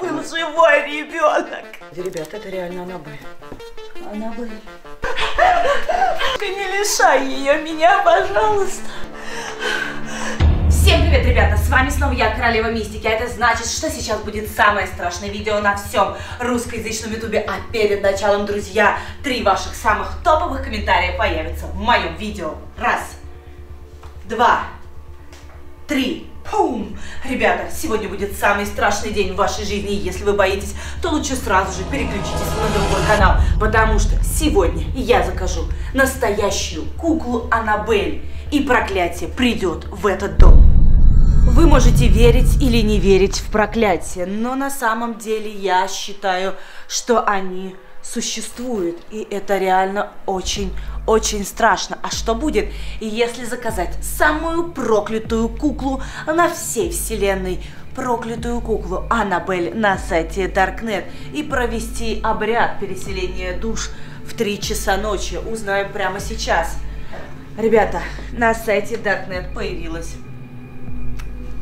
был живой ребенок. Ребята, это реально Аннабель. Аннабель. Ты не лишай ее меня, пожалуйста. Всем привет, ребята! С вами снова я, Королева Мистики. А это значит, что сейчас будет самое страшное видео на всем русскоязычном ютубе. А перед началом, друзья, три ваших самых топовых комментария появятся в моем видео. Раз, два, три. Пум! Ребята, сегодня будет самый страшный день в вашей жизни. И если вы боитесь, то лучше сразу же переключитесь на другой канал. Потому что сегодня я закажу настоящую куклу Аннабель. И проклятие придет в этот дом. Вы можете верить или не верить в проклятие, но на самом деле я считаю, что они существуют. И это реально очень-очень страшно. А что будет, если заказать самую проклятую куклу на всей вселенной? Проклятую куклу Аннабель на сайте Darknet и провести обряд переселения душ в 3 часа ночи. Узнаем прямо сейчас. Ребята, на сайте Darknet появилась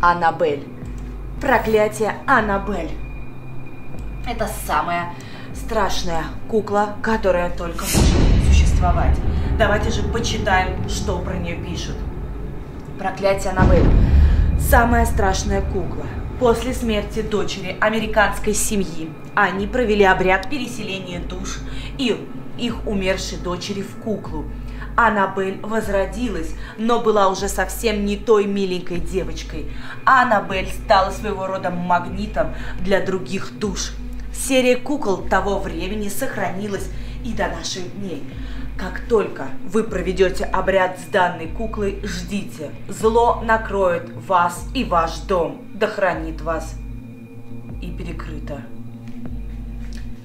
Аннабель. Проклятие Аннабель. Это самая страшная кукла, которая только может существовать. Давайте же почитаем, что про нее пишут. Проклятие Аннабель. Самая страшная кукла. После смерти дочери американской семьи они провели обряд переселения душ и их умершей дочери в куклу. Аннабель возродилась, но была уже совсем не той миленькой девочкой. Аннабель стала своего рода магнитом для других душ. Серия кукол того времени сохранилась и до наших дней. Как только вы проведете обряд с данной куклой, ждите. Зло накроет вас и ваш дом, да хранит вас. И перекрыто.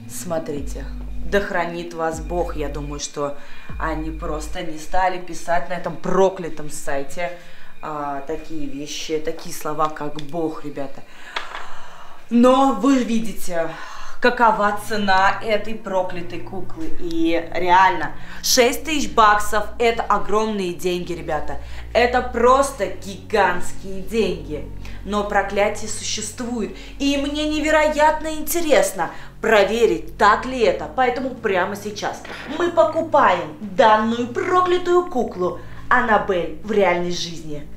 Смотрите, да хранит вас Бог. Я думаю, что они просто не стали писать на этом проклятом сайте а, такие вещи, такие слова, как Бог, ребята. Но вы видите, какова цена этой проклятой куклы. И реально, 6 тысяч баксов – это огромные деньги, ребята. Это просто гигантские деньги. Но проклятие существует. И мне невероятно интересно проверить, так ли это. Поэтому прямо сейчас мы покупаем данную проклятую куклу Аннабель в реальной жизни.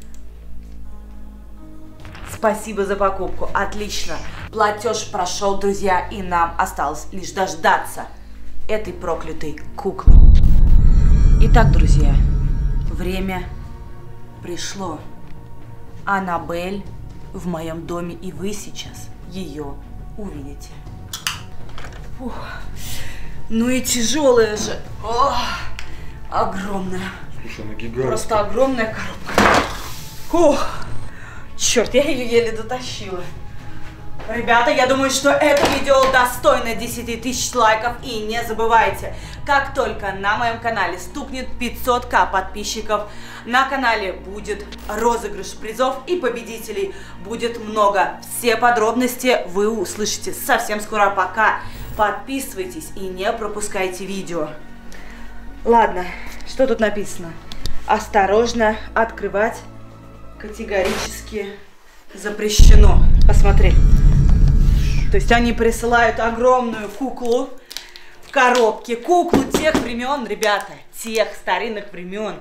Спасибо за покупку, отлично. Платеж прошел, друзья, и нам осталось лишь дождаться этой проклятой куклы. Итак, друзья, время пришло. Аннабель в моем доме, и вы сейчас ее увидите. Фух. Ну и тяжелая же. О, огромная. Слушай, она гигантская. Просто огромная коробка. Фух. Черт, я ее еле дотащила. Ребята, я думаю, что это видео достойно 10 тысяч лайков. И не забывайте, как только на моем канале стукнет 500к подписчиков, на канале будет розыгрыш призов и победителей будет много. Все подробности вы услышите совсем скоро. Пока подписывайтесь и не пропускайте видео. Ладно, что тут написано? Осторожно открывать категорически запрещено. Посмотри. То есть они присылают огромную куклу в коробке. Куклу тех времен, ребята, тех старинных времен.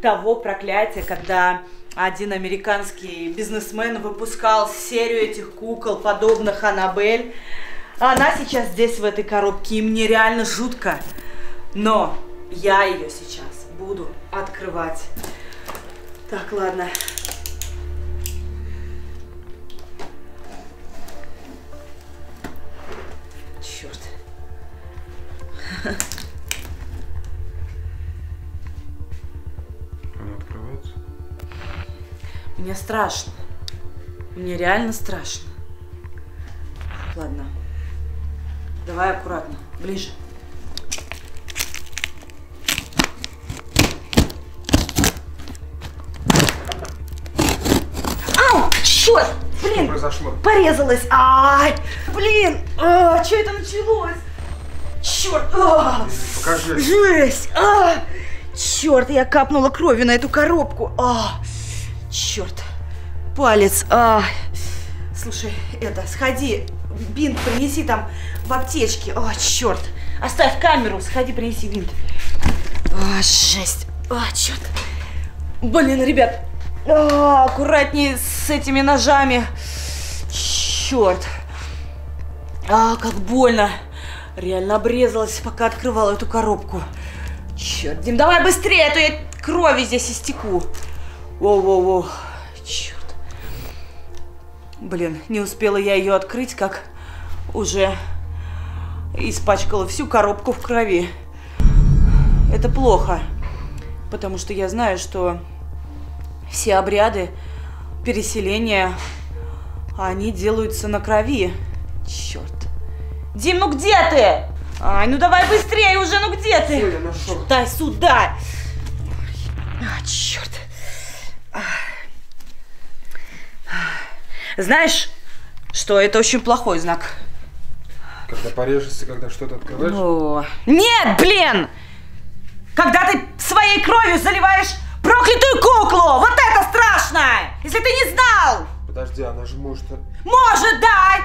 Того проклятия, когда один американский бизнесмен выпускал серию этих кукол, подобных Аннабель. Она сейчас здесь, в этой коробке, и мне реально жутко. Но я ее сейчас буду открывать. Так, ладно. Мне страшно. Мне реально страшно. Ладно. Давай аккуратно. Ближе. Ау! Черт! Что Блин! произошло? Порезалась! Ай! Блин! А, что это началось? Черт! А, Покажи. жесть! А, черт! Я капнула кровью на эту коробку! А, черт! Палец! А. Слушай, это, сходи бинт принеси там в аптечке. О, черт. Оставь камеру, сходи, принеси бинт. О, жесть. О, черт. Блин, ребят, а, аккуратнее с этими ножами. Черт. А, как больно. Реально обрезалась, пока открывала эту коробку. Черт, Дим, давай быстрее, а то я крови здесь истеку. Воу-воу-воу. Черт. Блин, не успела я ее открыть, как уже испачкала всю коробку в крови. Это плохо, потому что я знаю, что все обряды переселения, они делаются на крови. Черт. Дим, ну где ты? Ай, ну давай быстрее уже, ну где ты? Дай сюда. А, черт. Знаешь, что это очень плохой знак. Когда порежешься, когда что-то открываешь, О. Нет, блин! Когда ты своей кровью заливаешь проклятую куклу! Вот это страшно! Если ты не знал! подожди, она же может... Может, да!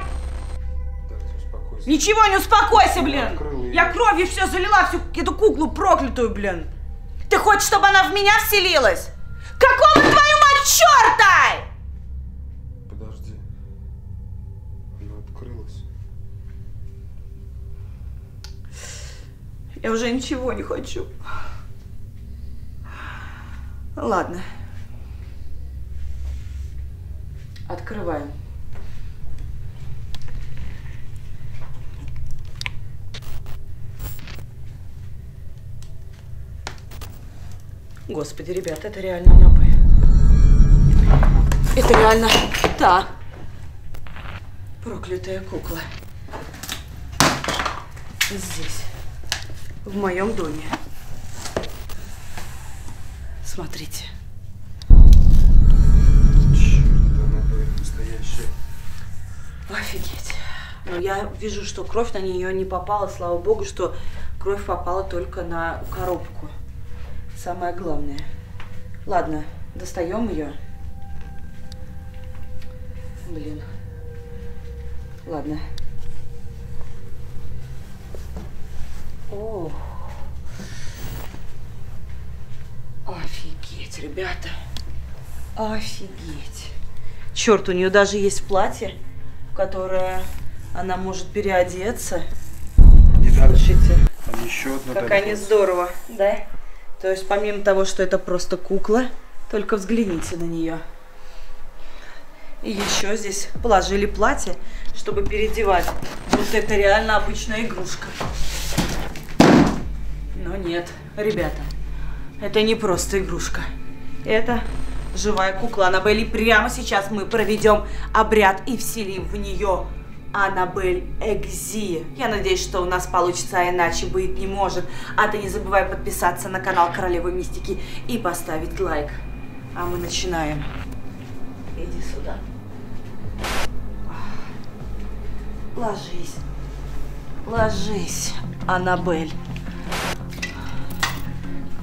Ничего, не успокойся, блин! Я кровью все залила, всю эту куклу проклятую, блин! Ты хочешь, чтобы она в меня вселилась? Какого твою мать черта? Подожди. Она открылась. Я уже ничего не хочу. Ладно. Открываем. Господи, ребята, это реально набы. Это реально та проклятая кукла. Здесь в моем доме. Смотрите. Офигеть. Но я вижу, что кровь на нее не попала. Слава богу, что кровь попала только на коробку. Самое главное. Ладно, достаем ее. Блин. Ладно. О. Офигеть, ребята. Офигеть. Черт, у нее даже есть платье, в которое она может переодеться. Не. Слушайте, Там еще одна. как они здорово, да? То есть помимо того, что это просто кукла, только взгляните на нее. И еще здесь положили платье, чтобы переодевать. Вот это реально обычная игрушка. Но нет, ребята, это не просто игрушка. Это живая кукла Аннабель. И прямо сейчас мы проведем обряд и вселим в нее Аннабель Экзи. Я надеюсь, что у нас получится, а иначе быть не может. А ты не забывай подписаться на канал Королевы Мистики и поставить лайк. А мы начинаем. Иди сюда. Ложись. Ложись, Аннабель.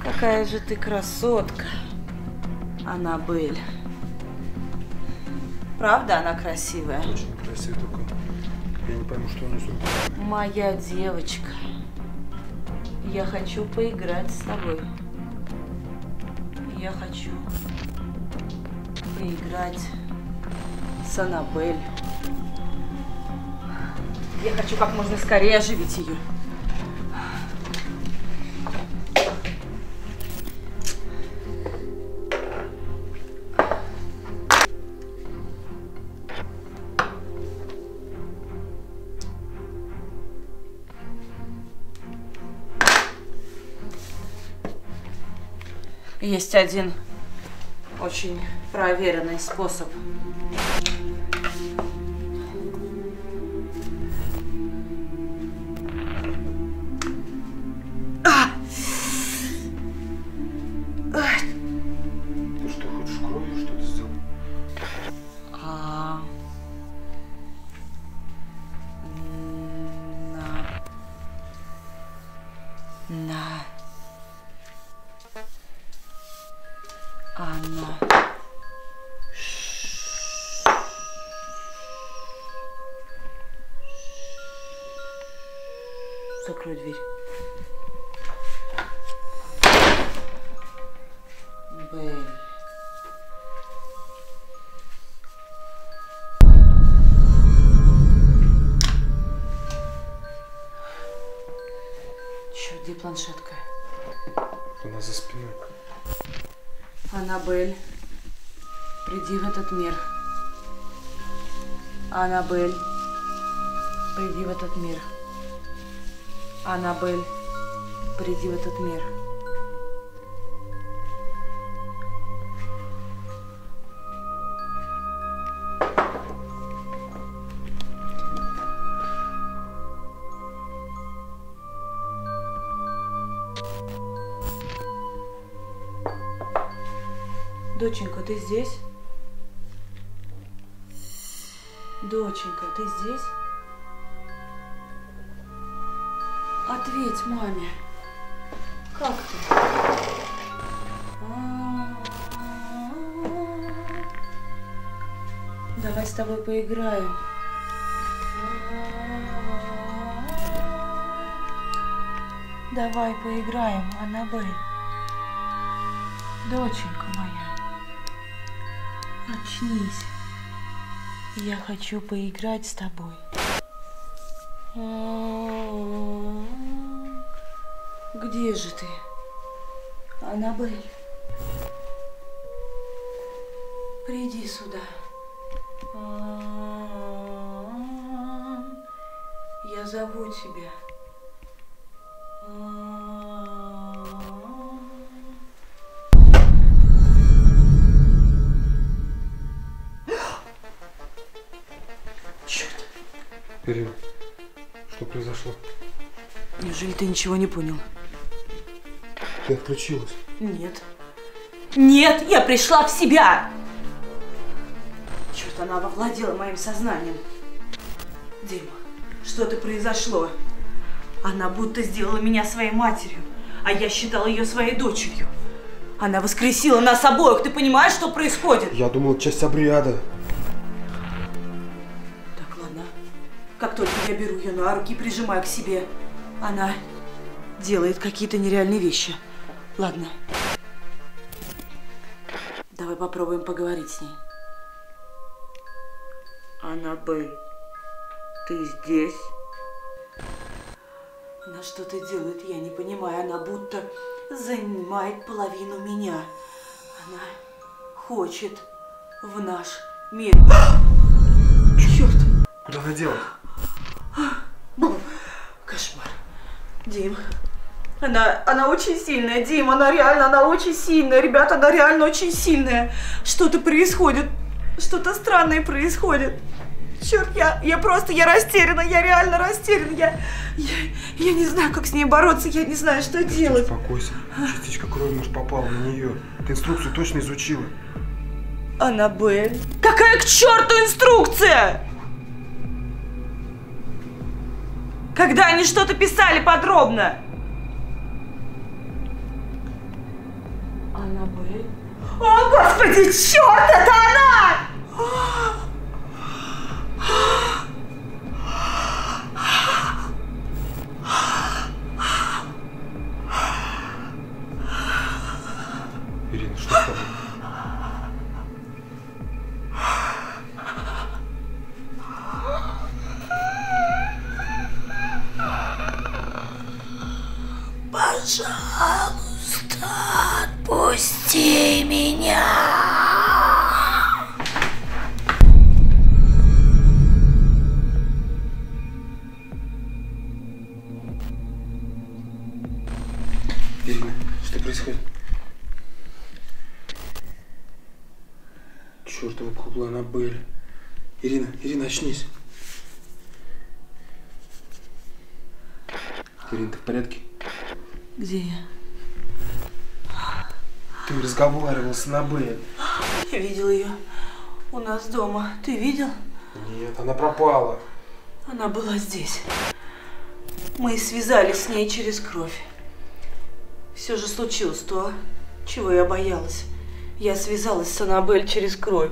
Какая же ты красотка, Аннабель. Правда она красивая? Очень красиво только. Я не пойму, что у Моя девочка. Я хочу поиграть с тобой. Я хочу поиграть с Аннабель. Я хочу как можно скорее оживить ее. Есть один очень проверенный способ. Планшетка? Она за спиной. Аннабель, приди в этот мир. Аннабель, приди в этот мир. Аннабель, приди в этот мир. Доченька, ты здесь? Доченька, ты здесь? Ответь маме. Как ты? Давай с тобой поиграем. Давай поиграем, Аннабель. Доченька. Очнись. Я хочу поиграть с тобой. Где же ты? Аннабель. Приди сюда. Я зову тебя. Ирина, что произошло? Неужели ты ничего не понял? Ты отключилась. Нет. Нет, я пришла в себя! Черт, она овладела моим сознанием. Дима, что-то произошло. Она будто сделала меня своей матерью, а я считала ее своей дочерью. Она воскресила нас обоих. Ты понимаешь, что происходит? Я думал, часть обряда. Как только я беру ее на руки и прижимаю к себе, она делает какие-то нереальные вещи. Ладно. Давай попробуем поговорить с ней. Аннабель, ты здесь? Она что-то делает, я не понимаю. Она будто занимает половину меня. Она хочет в наш мир. Черт! Куда она делась? Дим. Она, она очень сильная, Дим, она реально, она очень сильная. Ребята, она реально очень сильная. Что-то происходит. Что-то странное происходит. Черт, я, я просто, я растеряна, я реально растеряна. Я, я, я не знаю, как с ней бороться, я не знаю, что делать. Успокойся. Частичка крови, может, попала на нее. Ты инструкцию точно изучила. Аннабель. Какая к черту инструкция? Когда они что-то писали подробно? Аннабель. О, господи, черт, это она! Ирина, что с тобой? Ирина, Ирина, очнись. Ирина, ты в порядке? Где я? Ты разговаривал с Аннабель. Я видел ее у нас дома. Ты видел? Нет, она пропала. Она была здесь. Мы связались с ней через кровь. Все же случилось то, чего я боялась. Я связалась с Аннабель через кровь.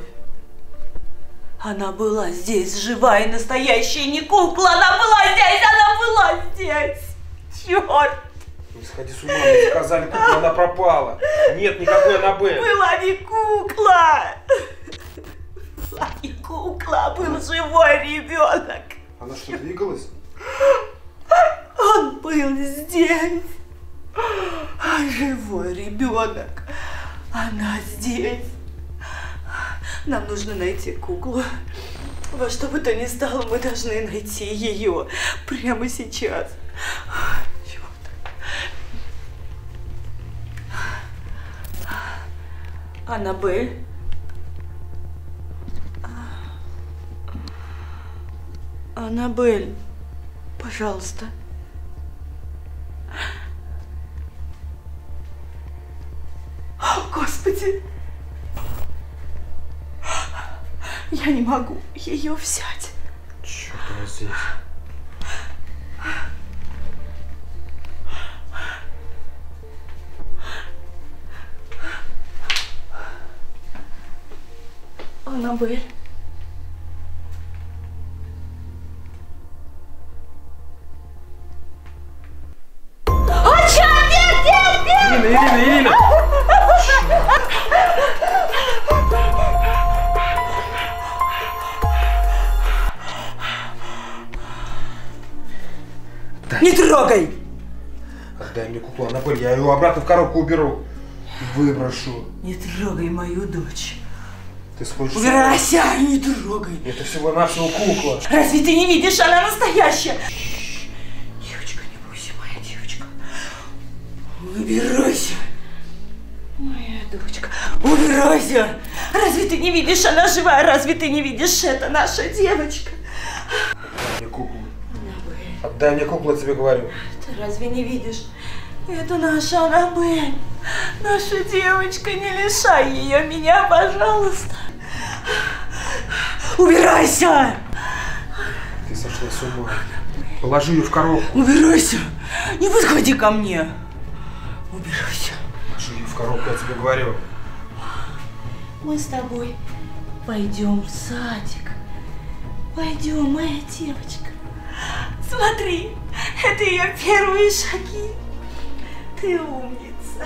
Она была здесь, живая и настоящая, не кукла. Она была здесь, она была здесь. черт! Не сходи с ума, мне сказали, кукла, она пропала. Нет никакой Аннабель. Была не кукла! Была не кукла, а был живой ребенок. Она что, двигалась? Он был здесь. А живой ребенок. Она здесь. Нам нужно найти куклу. Во что бы то ни стало, мы должны найти ее прямо сейчас. Черт. Аннабель? Аннабель, пожалуйста. Я не могу ее взять. Черт, она здесь. Аннабель. Ирина, Ирина, Ирина! Не трогай! Отдай мне куклу, Аннабель, я ее обратно в коробку уберу. Выброшу. Не трогай мою дочь. Ты сходишь? Убирайся, не трогай. Это всего-навсего кукла. Разве ты не видишь, она настоящая? Девочка, не бойся, моя девочка. Убирайся. Моя дочка, убирайся. Разве ты не видишь, она живая? Разве ты не видишь, это наша девочка? Отдай мне куклу. Тебе говорю. Ты разве не видишь? Это наша Аннабель. Наша девочка, не лишай ее меня, пожалуйста. Убирайся! Ты сошла с ума. Положи ее в коробку. Убирайся! Не подходи ко мне! Убирайся! Положи ее в коробку, я тебе говорю. Мы с тобой пойдем в садик. Пойдем, моя девочка. Смотри, это ее первые шаги. Ты умница.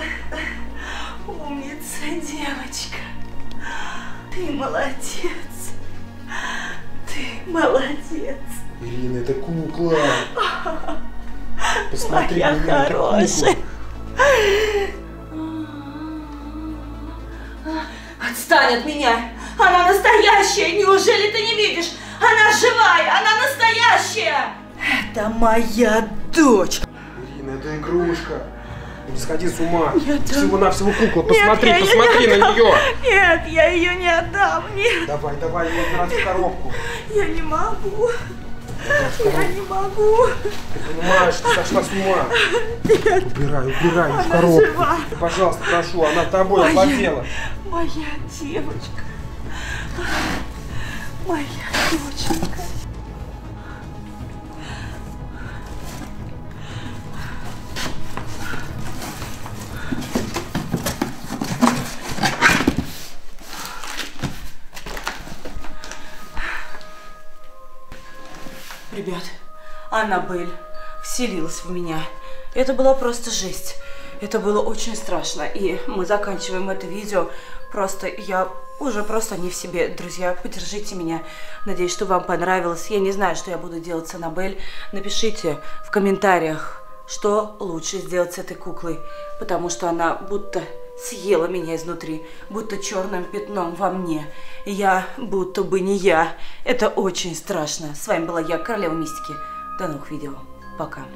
Умница, девочка. Ты молодец. Ты молодец. Ирина, это кукла. Посмотри Моя на меня, хорошая. Отстань от меня! Она настоящая! Неужели ты не видишь? Она живая! Она настоящая! Это моя дочь! Ирина, это игрушка. Не сходи с ума. Нет. Всего-навсего кукла. Нет, Посмотри, её посмотри не на отдам. нее. Нет, я ее не отдам! Нет, Давай, давай, ее убирать в коробку. я не могу! Я не могу! Ты понимаешь, ты сошла с ума. Убирай, убирай ее в Она коробку. жива. Ты, пожалуйста, прошу, она тобой Моя- овладела. Моя девочка! Моя доченька! Ребят, Аннабель вселилась в меня. Это была просто жесть. Это было очень страшно. И мы заканчиваем это видео. Просто я уже просто не в себе. Друзья, поддержите меня. Надеюсь, что вам понравилось. Я не знаю, что я буду делать с Аннабель. Напишите в комментариях, что лучше сделать с этой куклой. Потому что она будто съела меня изнутри, будто черным пятном во мне. Я будто бы не я. Это очень страшно. С вами была я, Королева Мистики. До новых видео. Пока.